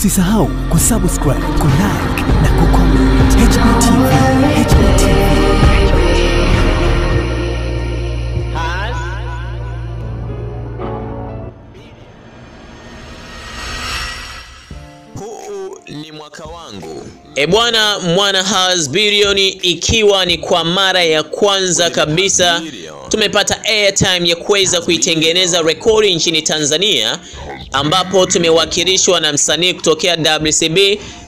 Usisahau kusubscribe, kulike na kucomment. HBTV, HBTV. E bwana, mwana Has bilioni, ikiwa ni kwa mara ya kwanza kabisa tumepata airtime ya kuweza kuitengeneza rekodi nchini Tanzania, ambapo tumewakilishwa na msanii kutokea WCB.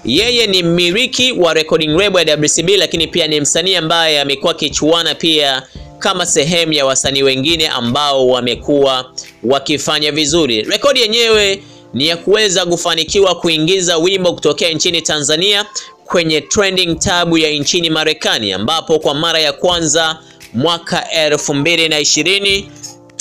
Yeye ni mmiliki wa recording label ya WCB, lakini pia ni msanii ambaye amekuwa kichuana pia kama sehemu ya wasanii wengine ambao wamekuwa wakifanya vizuri. Rekodi yenyewe ni ya kuweza kufanikiwa kuingiza wimbo kutokea nchini Tanzania kwenye trending tabu ya nchini Marekani, ambapo kwa mara ya kwanza mwaka elfu mbili na ishirini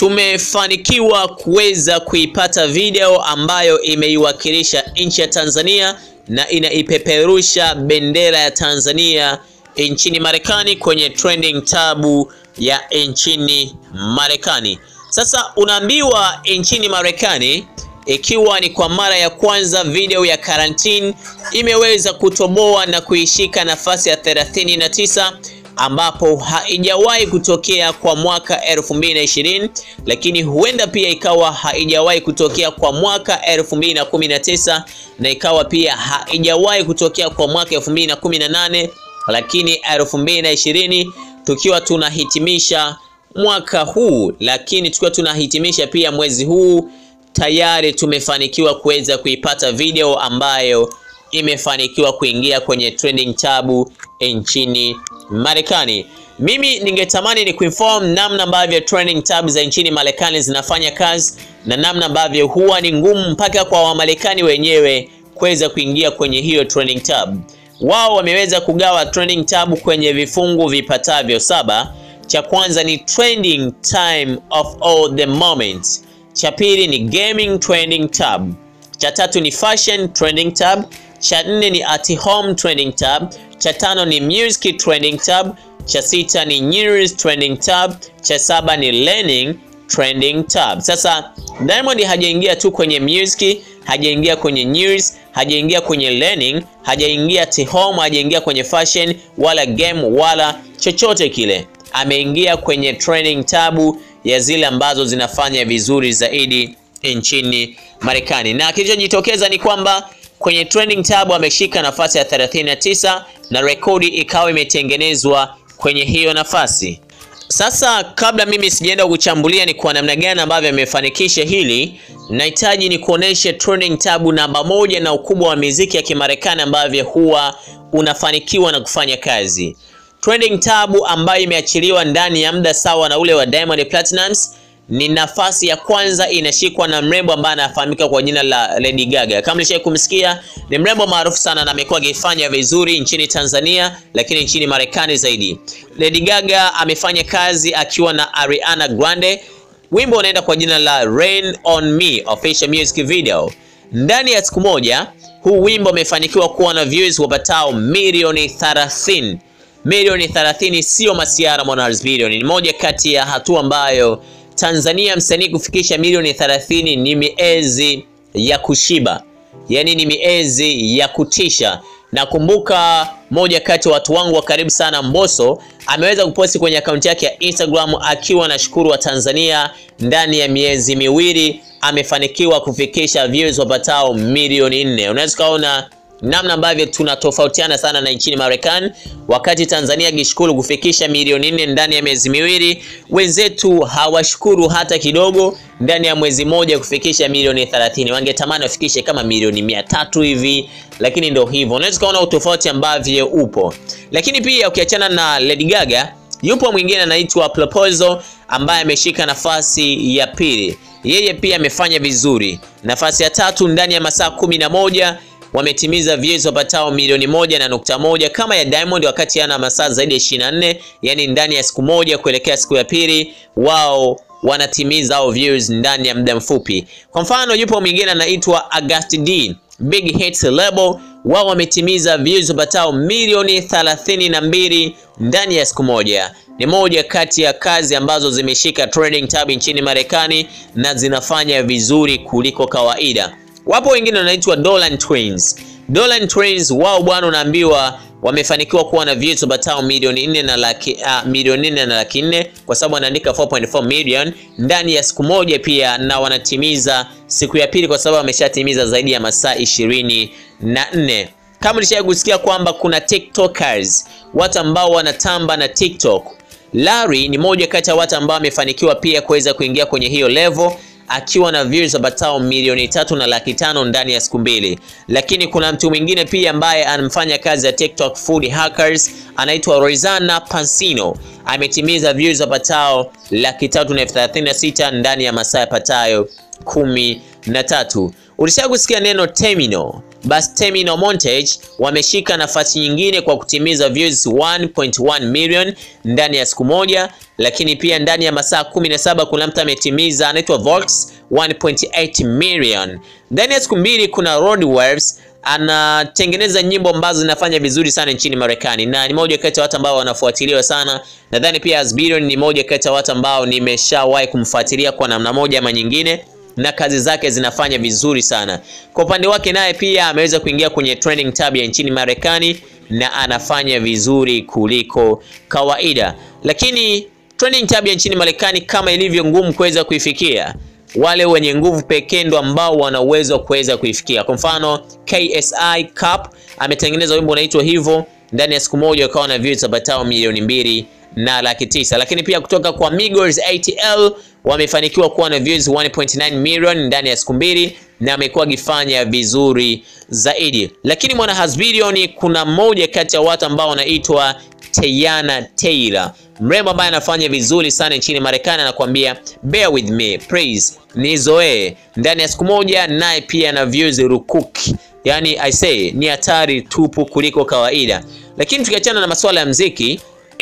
tumefanikiwa kuweza kuipata video ambayo imeiwakilisha nchi ya Tanzania na inaipeperusha bendera ya Tanzania nchini Marekani kwenye trending tabu ya nchini Marekani. Sasa unaambiwa nchini Marekani ikiwa ni kwa mara ya kwanza video ya karantini imeweza kutoboa na kuishika nafasi ya 39 ambapo haijawahi kutokea kwa mwaka 2020, lakini huenda pia ikawa haijawahi kutokea kwa mwaka 2019 na ikawa pia haijawahi kutokea kwa mwaka 2018, lakini 2020 tukiwa tunahitimisha mwaka huu, lakini tukiwa tunahitimisha pia mwezi huu tayari tumefanikiwa kuweza kuipata video ambayo imefanikiwa kuingia kwenye trending tabu nchini Marekani. Mimi ningetamani ni kuinform namna ambavyo trending tab za nchini Marekani zinafanya kazi na namna ambavyo huwa ni ngumu mpaka kwa Wamarekani wenyewe kuweza kuingia kwenye hiyo trending tab. Wao wameweza kugawa trending tab kwenye vifungu vipatavyo saba. Cha kwanza ni trending time of all the moments. Cha pili ni gaming trending tab. Cha tatu ni fashion trending tab. Cha nne ni at home trending tab. Cha tano ni music trending tab. Cha sita ni news trending tab. Cha saba ni learning trending tab. Sasa Diamond hajaingia tu kwenye music, hajaingia kwenye news, hajaingia kwenye learning, hajaingia at home, hajaingia kwenye fashion wala game wala chochote kile. Ameingia kwenye trending tabu ya zile ambazo zinafanya vizuri zaidi nchini Marekani, na kilichojitokeza ni kwamba kwenye trending tab ameshika nafasi ya 39 na rekodi ikawa imetengenezwa kwenye hiyo nafasi. Sasa kabla mimi sijaenda kuchambulia ni kwa namna gani ambavyo amefanikisha hili, nahitaji ni kuoneshe trending tab namba moja na ukubwa wa miziki ya Kimarekani ambavyo huwa unafanikiwa na kufanya kazi. Trending tab ambayo imeachiliwa ndani ya muda sawa na ule wa Diamond Platnumz ni nafasi ya kwanza inashikwa na mrembo ambaye anafahamika kwa jina la Lady Gaga. Kama mlishawahi kumsikia, ni mrembo maarufu sana na amekuwa akifanya vizuri nchini Tanzania, lakini nchini Marekani zaidi. Lady Gaga amefanya kazi akiwa na Ariana Grande. Wimbo unaenda kwa jina la Rain on Me official music video. Ndani ya siku moja, huu wimbo umefanikiwa kuwa na views wapatao milioni 30 milioni 30 sio masiara mwana bilioni. Ni moja kati ya hatua ambayo Tanzania msanii kufikisha milioni 30 ni miezi ya kushiba, yaani ni miezi ya kutisha. Nakumbuka moja kati ya watu wangu wa karibu sana Mbosso ameweza kuposti kwenye akaunti yake ya Instagram akiwa na shukuru wa Tanzania, ndani ya miezi miwili amefanikiwa kufikisha views wapatao milioni nne. Unaweza ukaona namna ambavyo tunatofautiana sana na nchini Marekani. Wakati Tanzania gishukuru kufikisha milioni nne ndani ya miezi miwili, wenzetu hawashukuru hata kidogo, ndani ya mwezi moja kufikisha milioni 30. Wangetamani wafikishe kama milioni mia tatu hivi, lakini ndio hivyo. Unaweza kuona utofauti ambavyo upo, lakini pia ukiachana na Lady Gaga, yupo mwingine anaitwa Proposal ambaye ameshika nafasi ya pili. Yeye pia amefanya vizuri, nafasi ya tatu ndani ya masaa kumi na moja wametimiza views wapatao milioni moja na nukta moja kama ya Diamond, wakati ana masaa zaidi ya 24, yani ndani ya siku moja kuelekea siku ya pili, wao wanatimiza au views ndani ya muda mfupi. Kwa mfano, yupo mwingine anaitwa August D Big Hits Label, wao wametimiza views wapatao milioni thelathini na mbili ndani ya siku moja. Ni moja kati ya kazi ambazo zimeshika trending tab nchini Marekani na zinafanya vizuri kuliko kawaida. Wapo wengine wanaitwa Dolan Twins. Dolan Twins wao bwana, unaambiwa wamefanikiwa kuwa na views patao milioni 4 na laki uh, milioni nne na laki nne kwa sababu wanaandika 4.4 million ndani ya siku moja pia, na wanatimiza siku ya pili kwa sababu wameshatimiza zaidi ya masaa ishirini na nne. Kama ulishawahi kusikia kwamba kuna TikTokers, watu ambao wanatamba na TikTok. Larry ni moja kati ya watu ambao wamefanikiwa pia kuweza kuingia kwenye hiyo level akiwa na views wapatao milioni tatu na laki tano ndani ya siku mbili. Lakini kuna mtu mwingine pia ambaye anamfanya kazi ya TikTok food hackers, anaitwa Rosanna Pansino, ametimiza views wapatao laki tatu na elfu thelathini na sita ndani ya masaa yapatayo kumi na tatu. Ulishakusikia neno terminal? Basi Terminal Montage wameshika nafasi nyingine kwa kutimiza views 1.1 million ndani ya siku moja, lakini pia ndani ya masaa 17 kuna mtu ametimiza anaitwa Vox 1.8 million. Ndani ya siku mbili kuna Rod Waves anatengeneza nyimbo ambazo zinafanya vizuri sana nchini Marekani na ni moja kati ya watu ambao wanafuatiliwa sana. Nadhani pia Asbillion ni moja kati ya watu ambao nimeshawahi kumfuatilia kwa namna moja ama nyingine na kazi zake zinafanya vizuri sana. Kwa upande wake naye pia ameweza kuingia kwenye trending tab ya nchini Marekani na anafanya vizuri kuliko kawaida. Lakini trending tab ya nchini Marekani kama ilivyo ngumu kuweza kuifikia, wale wenye nguvu pekee ndo ambao wana uwezo kuweza kuifikia. Kwa mfano, KSI Cup ametengeneza wimbo unaitwa hivyo, ndani ya siku moja ukawa na views zapatao milioni mbili na laki tisa. Lakini pia kutoka kwa Migos ATL wamefanikiwa kuwa na views 1.9 million ndani ya siku mbili na amekuwa akifanya vizuri zaidi. Lakini mwana Hasbillion, kuna mmoja kati ya watu ambao wanaitwa Teyana Taylor, mrembo ambaye anafanya vizuri sana nchini Marekani, anakuambia bear with me please, nizoee. Ndani ya siku moja naye pia na views rukuki, yani I say ni hatari tupu kuliko kawaida. Lakini tukiachana na masuala ya mziki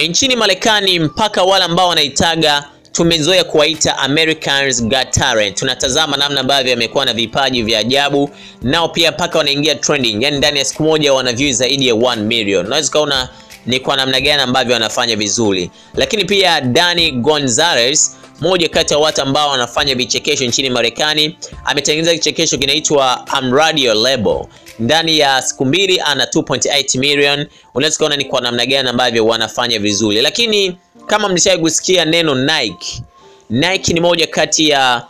nchini Marekani, mpaka wale ambao wanaitaga tumezoea kuwaita Americans Got Talent. Tunatazama namna ambavyo amekuwa na vipaji vya ajabu, nao pia mpaka wanaingia trending, yani ndani ya siku moja wana views zaidi ya 1 million. Unaweza kuona ni kwa namna gani ambavyo wanafanya vizuri. Lakini pia Dani Gonzalez, moja kati ya watu ambao wanafanya vichekesho nchini Marekani, ametengeneza kichekesho kinaitwa I'm Radio Label ndani ya siku mbili ana 2.8 million. Unaweza kuona ni kwa namna gani ambavyo wanafanya vizuri, lakini kama mlishawahi kusikia neno Nike, Nike ni moja kati ya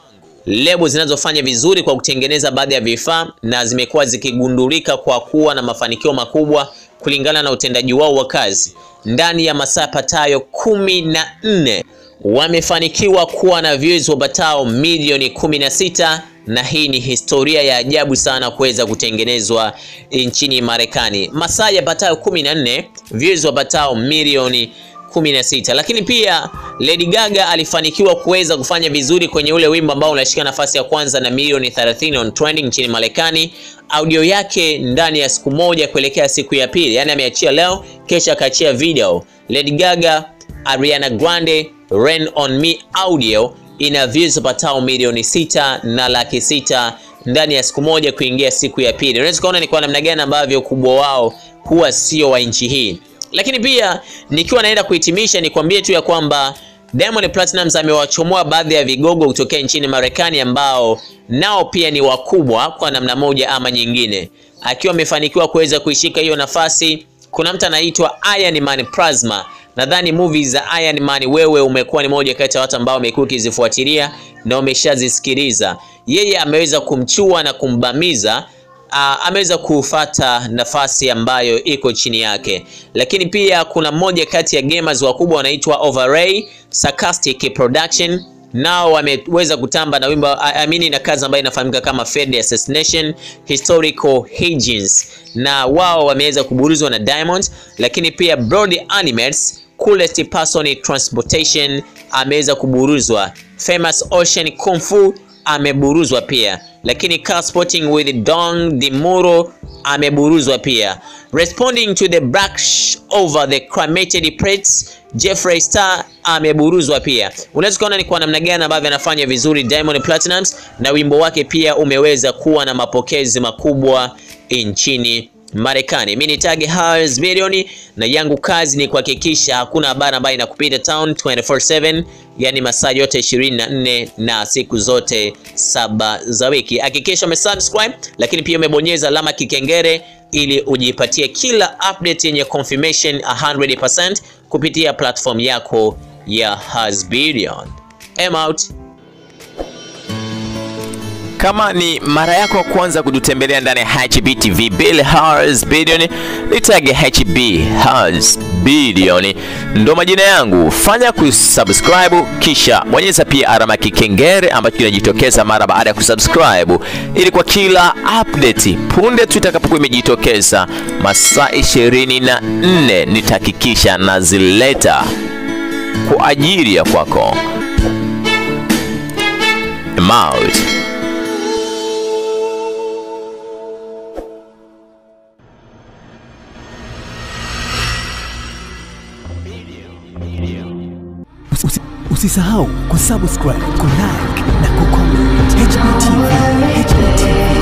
lebo zinazofanya vizuri kwa kutengeneza baadhi ya vifaa na zimekuwa zikigundulika kwa kuwa na mafanikio makubwa kulingana na utendaji wao wa kazi. Ndani ya masaa patayo kumi na nne wamefanikiwa kuwa na views wapatao milioni kumi na sita na hii ni historia ya ajabu sana kuweza kutengenezwa nchini Marekani. Masaa yapatayo kumi na nne views wapatao milioni 16. Lakini pia Lady Gaga alifanikiwa kuweza kufanya vizuri kwenye ule wimbo ambao unashika nafasi ya kwanza na milioni 30 on trending nchini Marekani. Audio yake ndani ya siku moja kuelekea siku ya pili, yani ameachia leo, kesha akaachia video. Lady Gaga, Ariana Grande, Rain on Me audio ina views patao milioni sita na laki sita ndani ya siku moja kuingia siku ya pili. Unaweza kuona ni kwa namna gani ambavyo ukubwa wao huwa sio wa nchi hii lakini pia nikiwa naenda kuhitimisha, nikwambie tu ya kwamba Diamond Platnumz amewachomoa baadhi ya vigogo kutokea nchini Marekani ambao nao pia ni wakubwa kwa namna moja ama nyingine, akiwa amefanikiwa kuweza kuishika hiyo nafasi. Kuna mtu anaitwa Iron Man Plasma. Nadhani movie za Iron Man wewe umekuwa ni moja kati ya watu ambao umekuwa ukizifuatilia na umeshazisikiliza. Yeye ameweza kumchua na kumbamiza Uh, ameweza kufata nafasi ambayo iko chini yake, lakini pia kuna mmoja kati ya gamers wakubwa wanaitwa Overray Sarcastic Production, nao wameweza kutamba na wimbo I mean, na kazi ambayo inafahamika kama Fade Assassination Historical Hijins, na wao wameweza kuburuzwa na Diamond, lakini pia Broad Animals Coolest Person Transportation ameweza kuburuzwa, Famous Ocean Kung Fu ameburuzwa pia lakini Car Sporting with Dong Dimuro ameburuzwa pia. Responding to the brush over the cremated plates, Jeffrey Star ameburuzwa pia. Unaweza kuona ni kwa namna gani ambavyo anafanya vizuri Diamond Platnumz, na wimbo wake pia umeweza kuwa na mapokezi makubwa nchini Marekani. Mimi ni Tage Million na yangu kazi ni kuhakikisha hakuna habari ambayo inakupita town 24/7, yani masaa yote 24 na siku zote saba za wiki. Hakikisha umesubscribe, lakini pia umebonyeza alama kikengere ili ujipatie kila update yenye confirmation 100% kupitia platform yako ya Hasbillion. I'm out. Kama ni mara yako ya kwanza kututembelea ndani ya HB TV Bill Hars Billion, nitage HB Hars Billion ndo majina yangu. Fanya kusubscribe, kisha bonyeza pia alama kikengere ambacho kinajitokeza mara baada ya kusubscribe, ili kwa kila update punde tu itakapokuwa imejitokeza masaa 24 nitahakikisha nazileta kwa ajili ya kwako. I'm Usisahau kusubscribe, kulike na kucomment. HBTV, HBTV.